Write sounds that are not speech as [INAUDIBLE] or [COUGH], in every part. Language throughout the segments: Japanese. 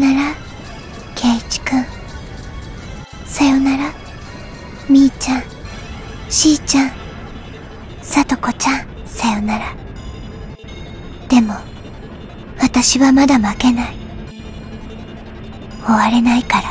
なら圭一くんさよならみーちゃんしーちゃんさとこちゃん。さよなら。でも私はまだ負けない。終われないから。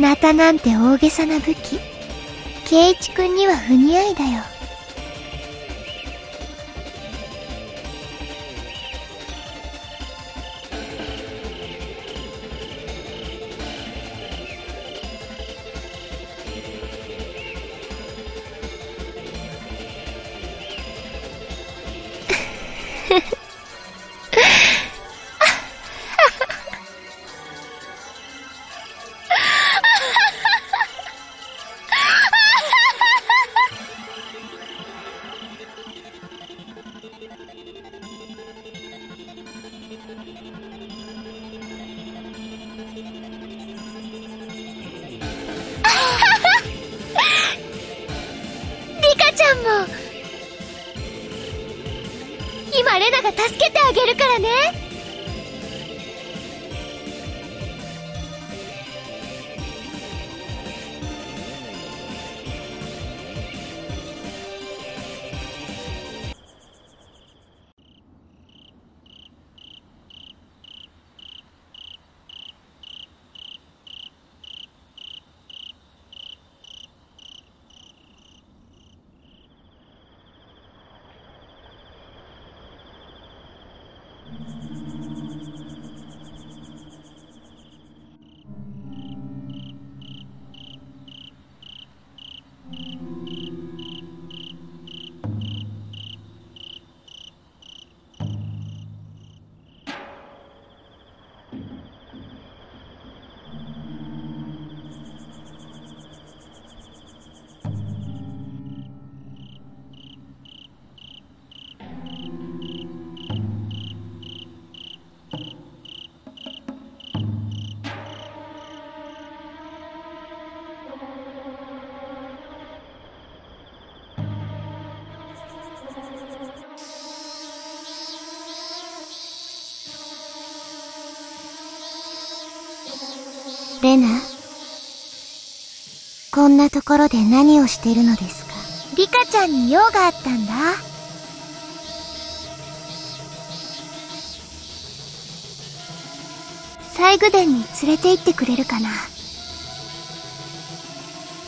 ナタなんて大げさな武器。圭一君には不似合いだよ。レナこんなところで何をしてるのですか？リカちゃんに用があったんだ。西宮殿に連れて行ってくれるかな？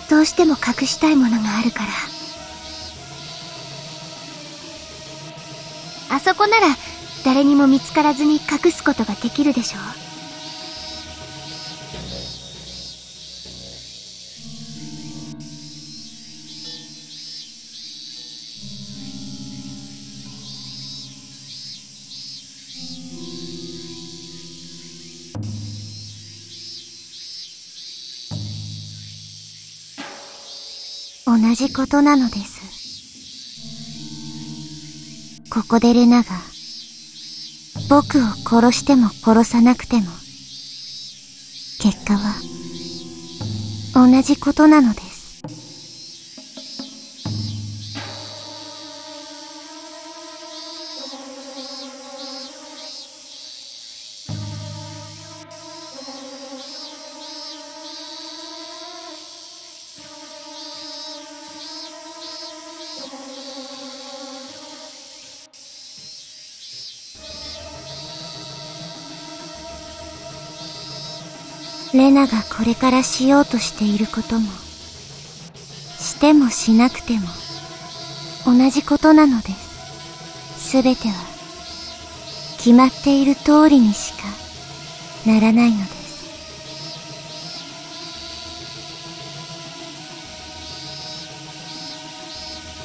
どうしても隠したいものがあるから。あそこなら誰にも見つからずに隠すことができるでしょじことなのです。ここでレナが僕を殺しても殺さなくても結果は同じことなのです。ナがこれからしようとしていることも、してもしなくても、同じことなのです。すべては、決まっている通りにしかならないのです。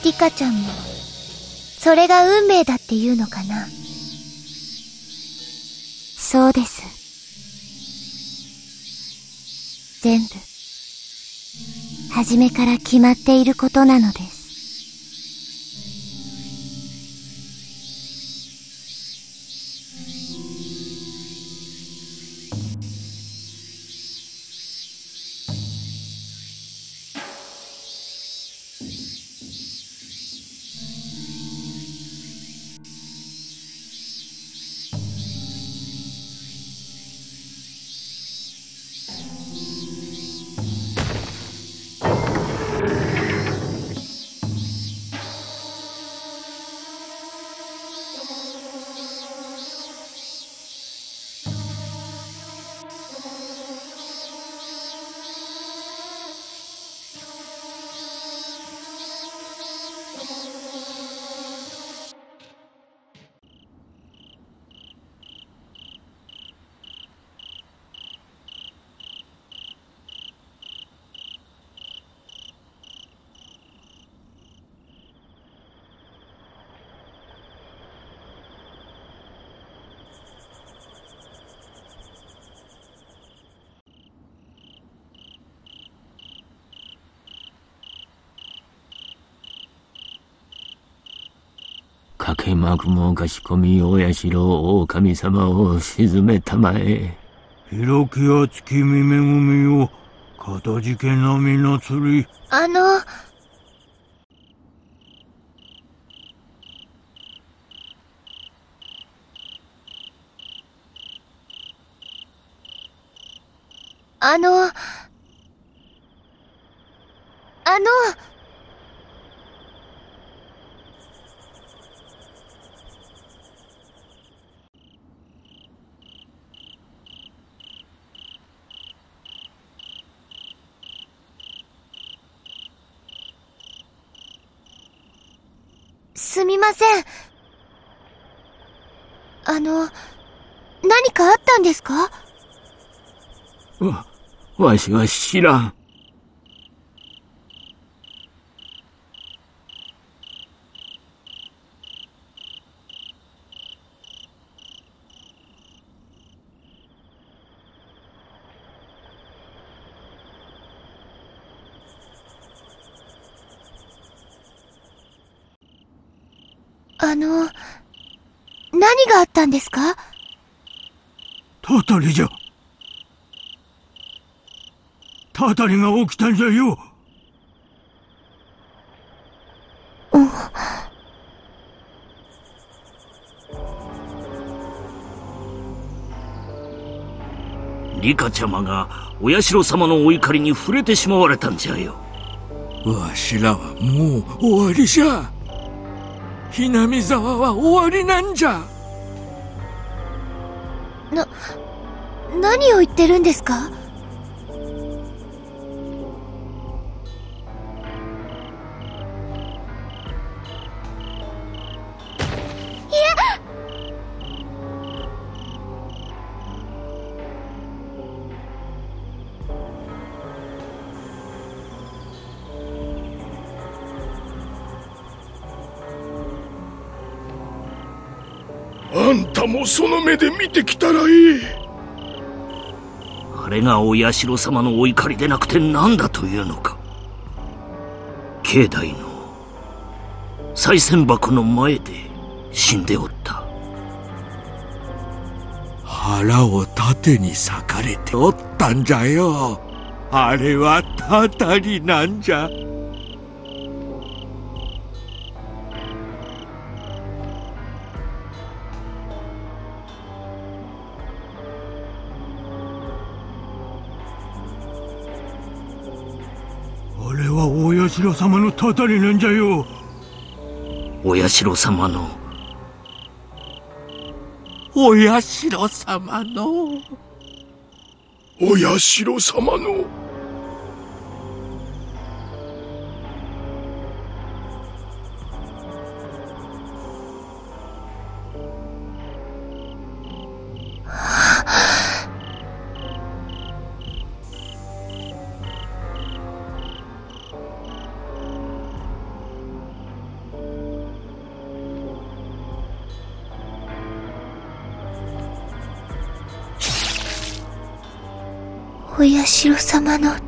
リカちゃんも、それが運命だっていうのかな？そうです。全部、初めから決まっていることなのです。かけまくもかしこみお社狼様を沈めたまえ。広きや月見恵みを、かたじけなみなつり。あの、あの、あの、すみません。あの、何かあったんですかわ、わしは知らん。あの、何があったんですか？たたりじゃ。たたりが起きたんじゃよ。うん。リカちゃまがお社様のお怒りに触れてしまわれたんじゃよ。わしらはもう終わりじゃ。ひなみ沢は終わりなんじゃな何を言ってるんですか？あんたもその目で見てきたらいい。あれがお社様のお怒りでなくて何だというのか。境内の賽銭箱の前で死んでおった。腹を盾に裂かれておったんじゃよ。あれはたたりなんじゃ。社様のたたりなんじゃよ。お社様の。お社様の。お社様のお社様の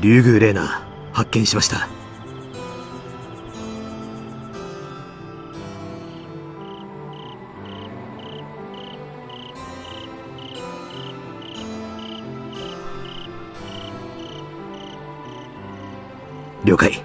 竜宮レーナ発見しました。了解。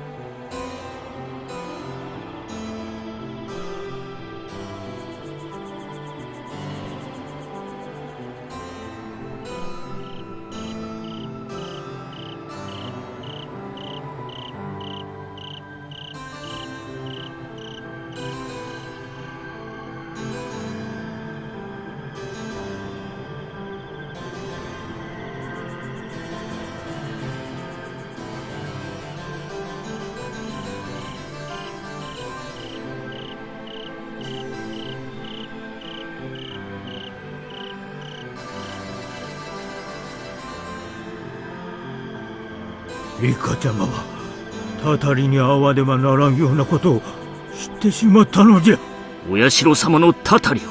リカちゃまはたたりに会わねばならんようなことを知ってしまったのじゃ。お社様のたたりを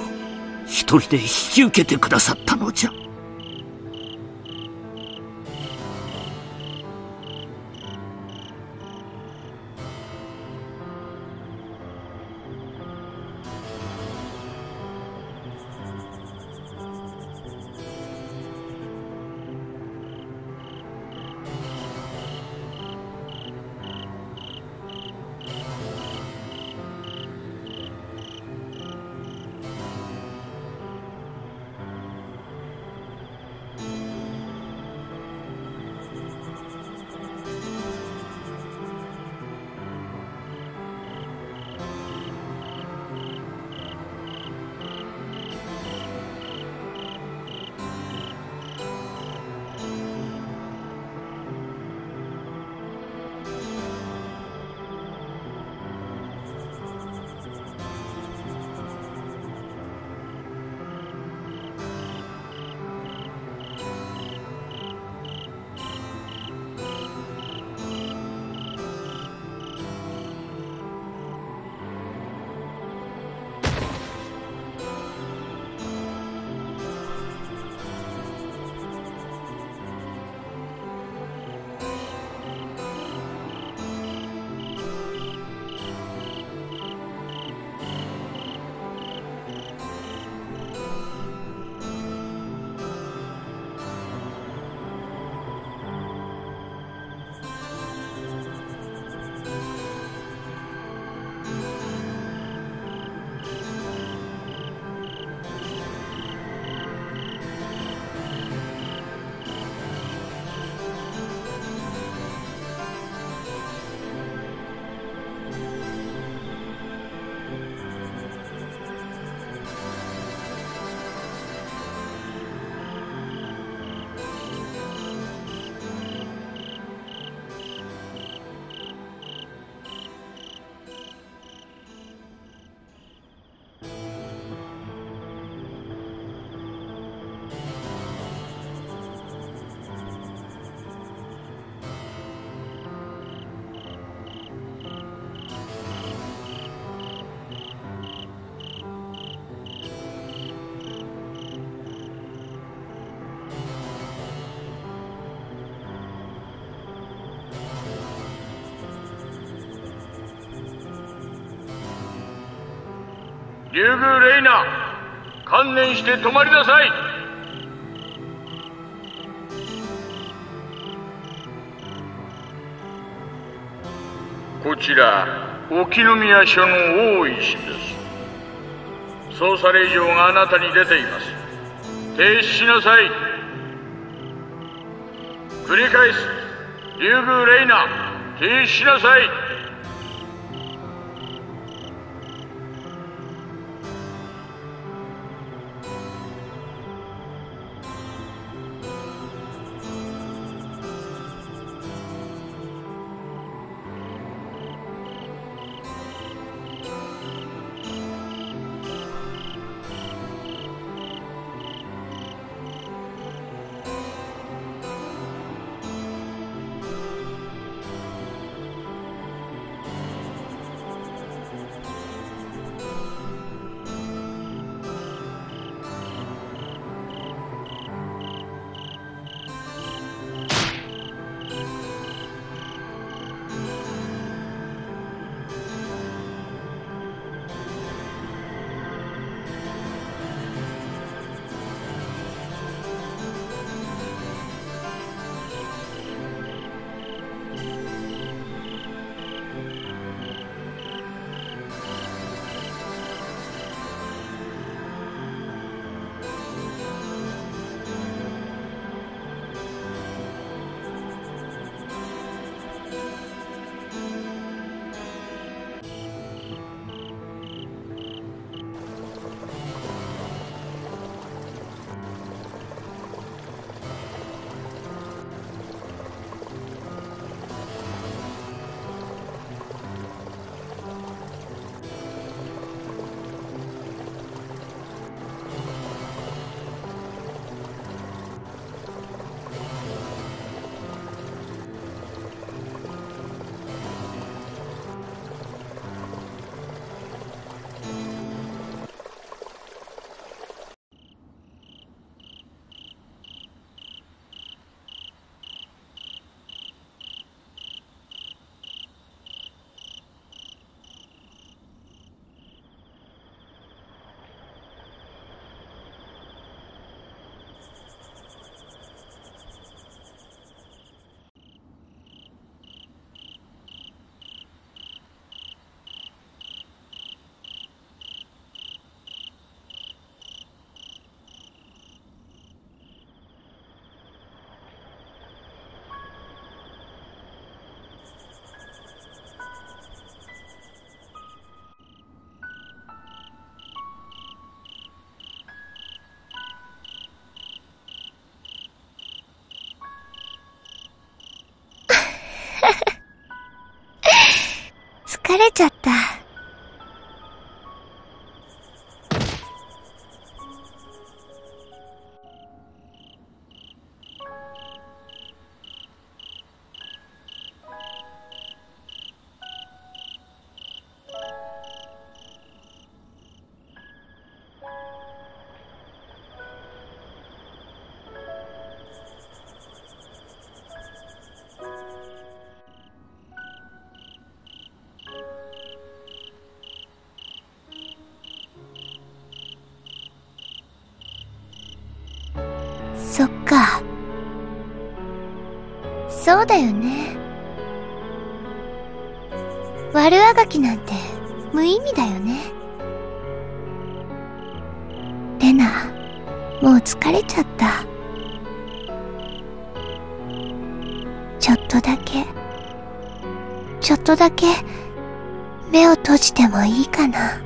一人で引き受けてくださったのじゃ。竜宮レイナ観念して止まりなさい。こちら沖宮署の大石です。捜査令状があなたに出ています。停止しなさい。繰り返す。竜宮レイナ停止しなさい。そっか。そうだよね。悪あがきなんて無意味だよね。レナ、もう疲れちゃった。ちょっとだけ、ちょっとだけ目を閉じてもいいかな。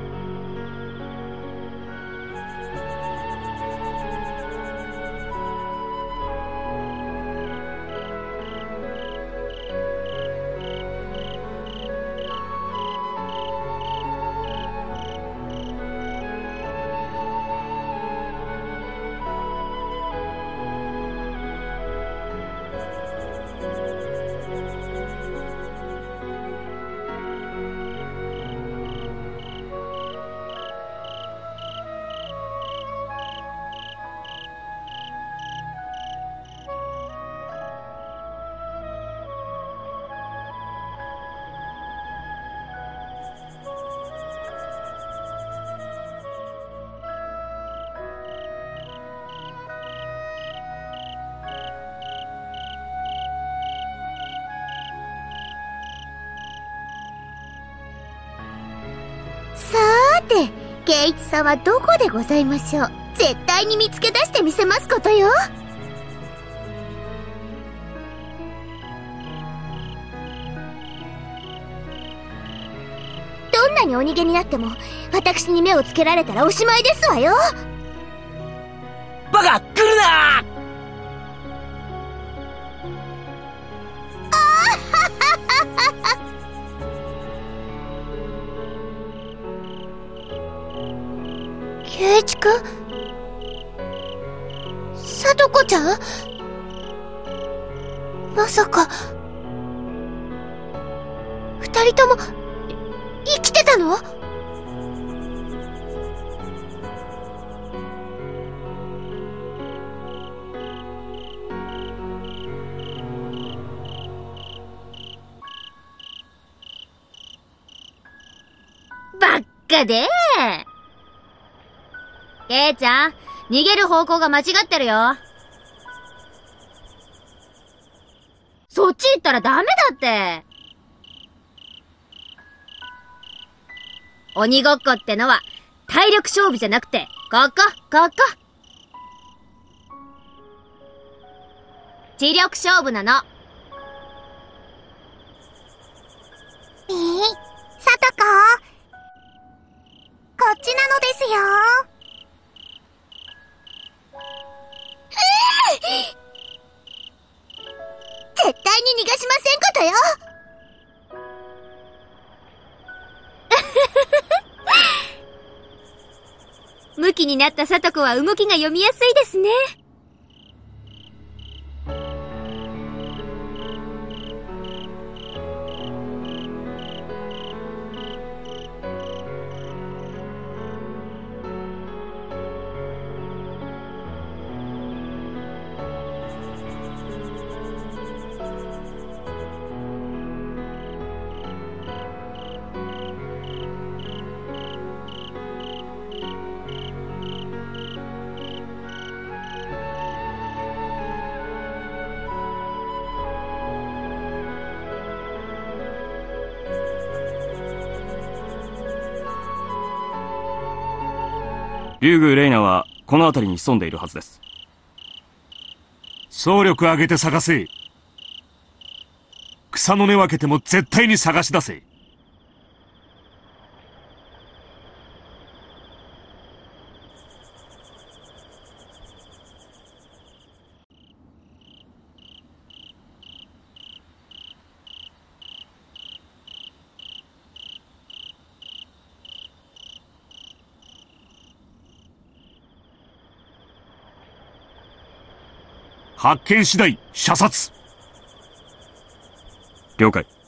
圭一さんはどこでございましょう？絶対に見つけ出してみせますことよ。どんなにお逃げになっても私に目をつけられたらおしまいですわよ。ちゃん、逃げる方向が間違ってるよ。そっち行ったらダメだって。鬼ごっこってのは、体力勝負じゃなくて、ここ、ここ。知力勝負なの。みー、さとここっちなのですよ絶対に逃がしませんことよ [LAUGHS] 向きになったさとこは動きが読みやすいですね。竜宮レイナはこの辺りに潜んでいるはずです。総力上げて探せ。草の根分けても絶対に探し出せ。発見次第、射殺了解。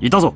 いたぞ。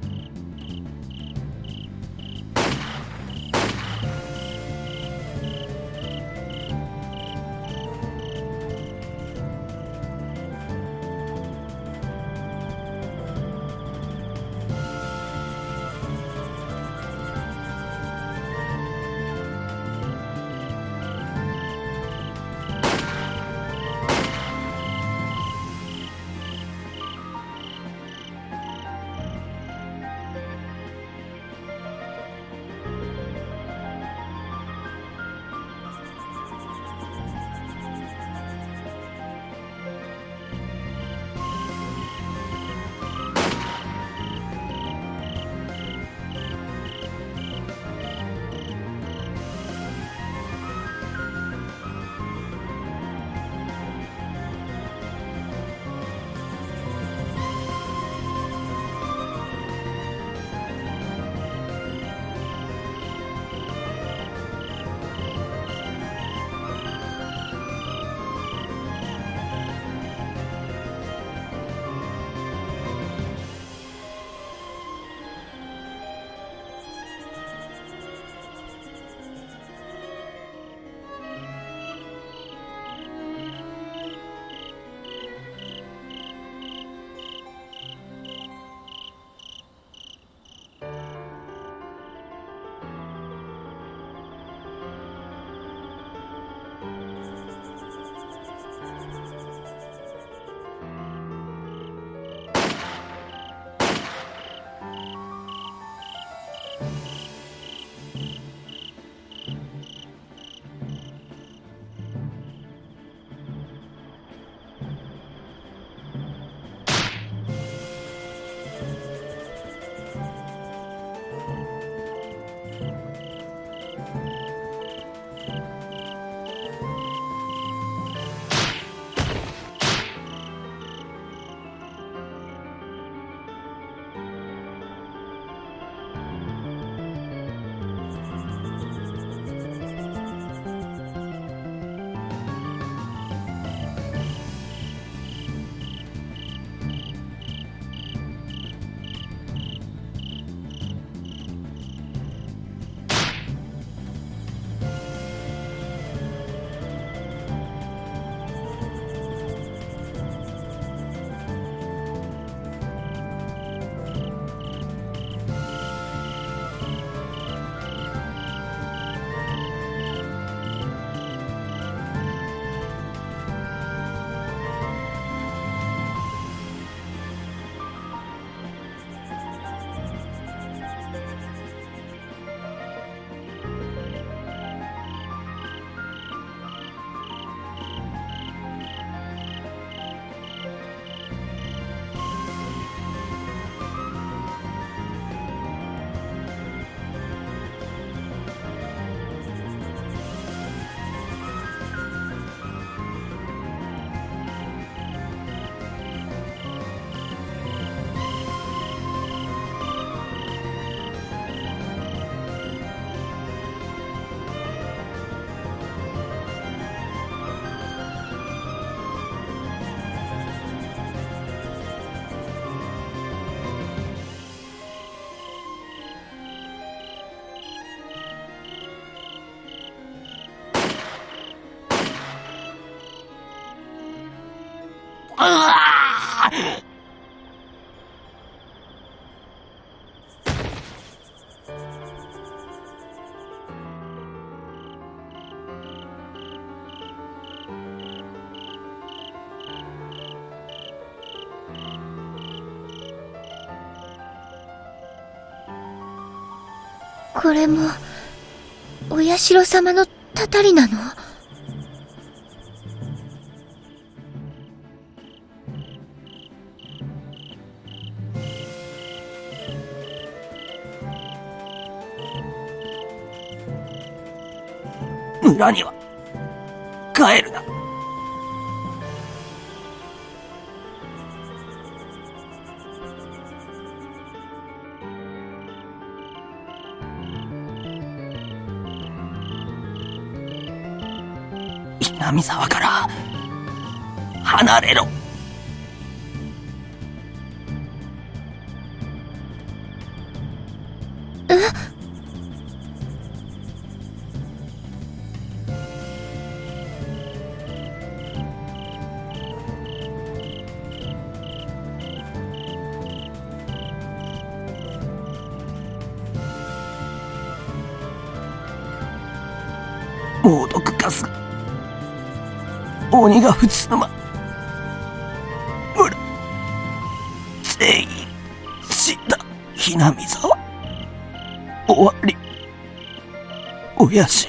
これも、お社様のたたりなの？には南沢から離れろ。鬼が普通ま村。全員死んだ雛見沢。終わり。おやじ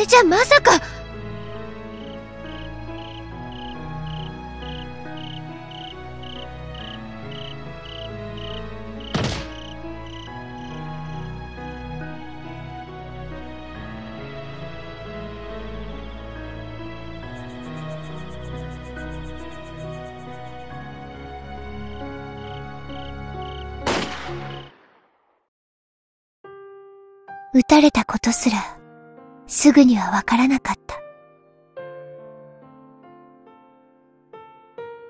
れじゃまさか、撃たれたことすら、すぐにはわからなかった。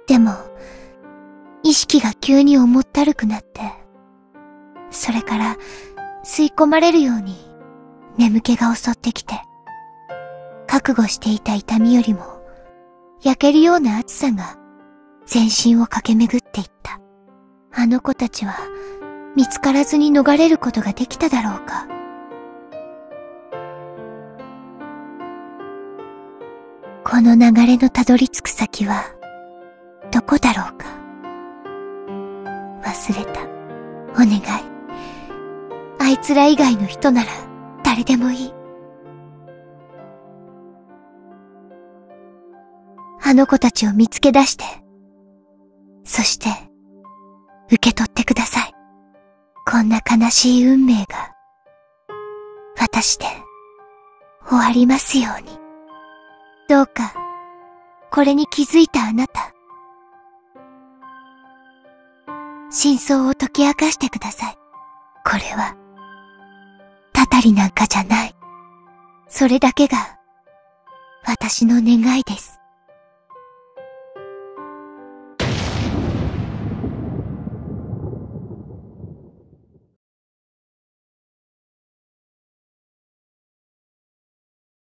でも、意識が急に重ったるくなって、それから吸い込まれるように眠気が襲ってきて、覚悟していた痛みよりも、焼けるような暑さが全身を駆け巡っていった。あの子たちは見つからずに逃れることができただろうか。この流れのたどり着く先は、どこだろうか？忘れた。お願い。あいつら以外の人なら、誰でもいい。あの子たちを見つけ出して、そして、受け取ってください。こんな悲しい運命が、私で、終わりますように。どうか、これに気づいたあなた。真相を解き明かしてください。これは、たたりなんかじゃない。それだけが、私の願いです。